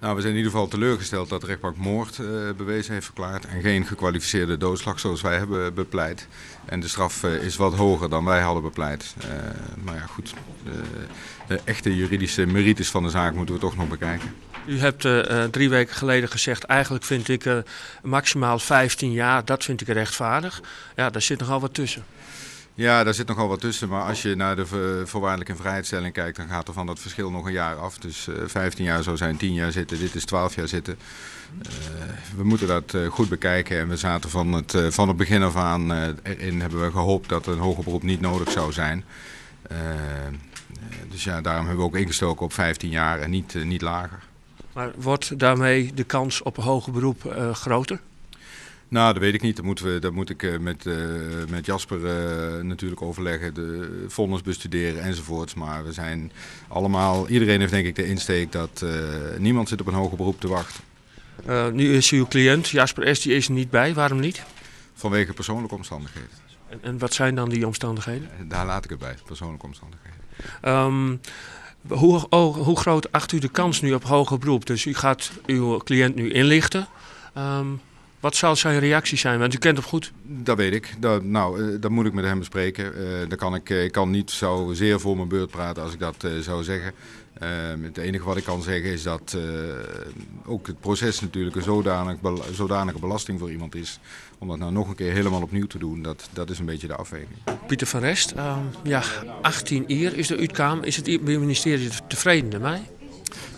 Nou, we zijn in ieder geval teleurgesteld dat de rechtbank moord uh, bewezen heeft verklaard en geen gekwalificeerde doodslag zoals wij hebben bepleit. En de straf uh, is wat hoger dan wij hadden bepleit. Uh, maar ja, goed, de, de, echte juridische merites van de zaak moeten we toch nog bekijken. U hebt drie weken geleden gezegd, eigenlijk vind ik maximaal 15 jaar, dat vind ik rechtvaardig. Ja, daar zit nogal wat tussen. Ja, daar zit nogal wat tussen. Maar als je naar de voorwaardelijke vrijheidstelling kijkt, dan gaat er van dat verschil nog een jaar af. Dus uh, 15 jaar zou zijn 10 jaar zitten, dit is 12 jaar zitten. Uh, we moeten dat uh, goed bekijken. En we zaten van het, van het begin af aan erin, hebben we gehoopt dat een hoger beroep niet nodig zou zijn. dus ja, daarom hebben we ook ingestoken op 15 jaar en niet, niet lager. Maar wordt daarmee de kans op een hoger beroep groter? Nou, dat weet ik niet. Dat, moeten we, dat moet ik uh, met, uh, met Jasper uh, natuurlijk overleggen, de vonnis bestuderen enzovoorts. Maar we zijn allemaal, iedereen heeft denk ik de insteek dat niemand zit op een hoger beroep te wachten. nu is uw cliënt, Jasper S, die is er niet bij. Waarom niet? Vanwege persoonlijke omstandigheden. En, en, wat zijn dan die omstandigheden? Daar laat ik het bij, persoonlijke omstandigheden. Um, hoe, oh, hoe groot acht u de kans nu op hoger beroep? Dus u gaat uw cliënt nu inlichten. Um, wat zal zijn reactie zijn? Want u kent hem goed. Dat weet ik. Dat, nou, dat moet ik met hem bespreken. Uh, dat kan ik, ik kan niet zo zeer voor mijn beurt praten als ik dat zou zeggen. Uh, het enige wat ik kan zeggen is dat ook het proces natuurlijk een zodanig, zodanige belasting voor iemand is. Om dat nou nog een keer helemaal opnieuw te doen, dat, dat is een beetje de afweging. Pieter van Rest, ja, 18 jaar is de uitkamer. Is het ministerie tevreden ermee?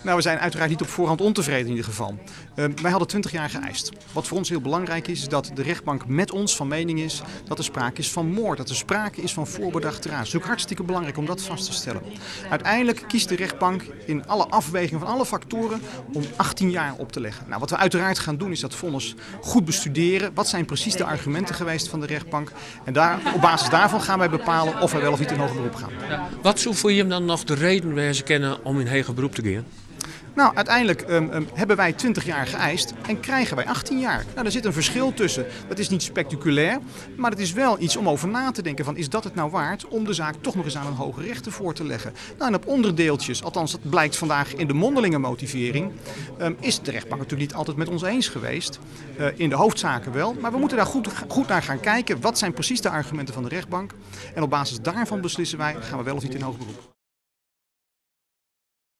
Nou, we zijn uiteraard niet op voorhand ontevreden in ieder geval. Uh, wij hadden 20 jaar geëist. Wat voor ons heel belangrijk is, is dat de rechtbank met ons van mening is dat er sprake is van moord. Dat er sprake is van voorbedachte raad. Het is ook hartstikke belangrijk om dat vast te stellen. Uiteindelijk kiest de rechtbank in alle afwegingen van alle factoren om 18 jaar op te leggen. Nou, wat we uiteraard gaan doen is dat vonnis goed bestuderen. Wat zijn precies de argumenten geweest van de rechtbank? En daar, op basis daarvan gaan wij bepalen of wij wel of niet in hoger beroep gaan. Wat zou voor je hem dan nog de reden wijzen kennen om in hoger beroep te gaan? Nou, uiteindelijk um, um, hebben wij 20 jaar geëist en krijgen wij 18 jaar. Nou, daar zit een verschil tussen. Dat is niet spectaculair, maar het is wel iets om over na te denken van is dat het nou waard om de zaak toch nog eens aan een hoge rechter voor te leggen. Nou, en op onderdeeltjes, althans dat blijkt vandaag in de mondelinge motivering, um, is de rechtbank natuurlijk niet altijd met ons eens geweest. Uh, in de hoofdzaken wel, maar we moeten daar goed, goed naar gaan kijken. Wat zijn precies de argumenten van de rechtbank? En op basis daarvan beslissen wij, gaan we wel of niet in hoger beroep.